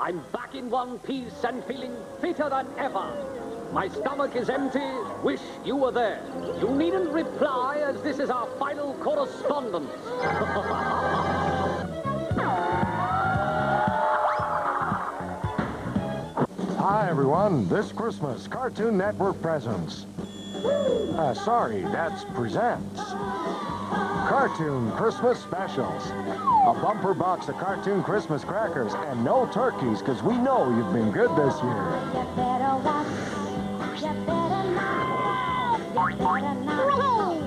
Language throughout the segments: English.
I'm back in one piece and feeling fitter than ever. My stomach is empty. Wish you were there. You needn't reply, as this is our final correspondence. Hi, everyone. This Christmas, Cartoon Network presents. Uh, sorry, that's presents. Cartoon Christmas Specials. A bumper box of cartoon Christmas crackers and no turkeys, because we know you've been good this year.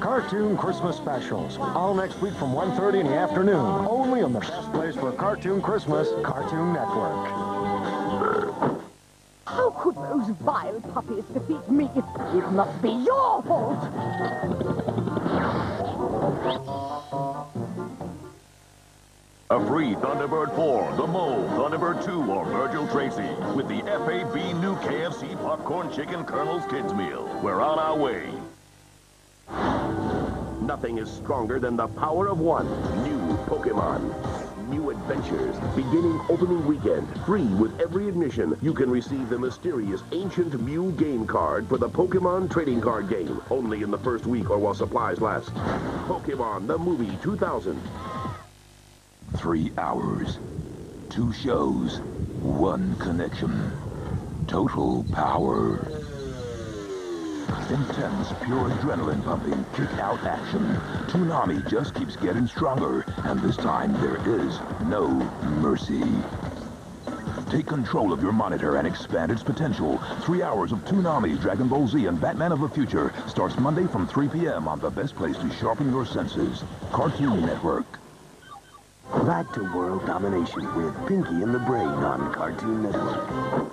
Cartoon Christmas Specials. All next week from 1.30 in the afternoon. Only on the best place for Cartoon Christmas, Cartoon Network. How could those vile puppies defeat me? It must be your fault. A free Thunderbird 4, The Mole, Thunderbird 2, or Virgil Tracy with the FAB new KFC Popcorn Chicken Colonel's Kids Meal. We're on our way. Nothing is stronger than the power of one. New Pokemon. New adventures. Beginning opening weekend. Free with every admission. You can receive the mysterious Ancient Mew game card for the Pokemon trading card game. Only in the first week or while supplies last. Pokemon the Movie 2000. Three hours, two shows, one connection. Total power. Intense, pure adrenaline pumping, kick-out action. Toonami just keeps getting stronger, and this time there is no mercy. Take control of your monitor and expand its potential. Three hours of Toonami, Dragon Ball Z, and Batman of the Future starts Monday from 3 p.m. on the best place to sharpen your senses. Cartoon Network. Back to world domination with Pinky and the Brain on Cartoon Network.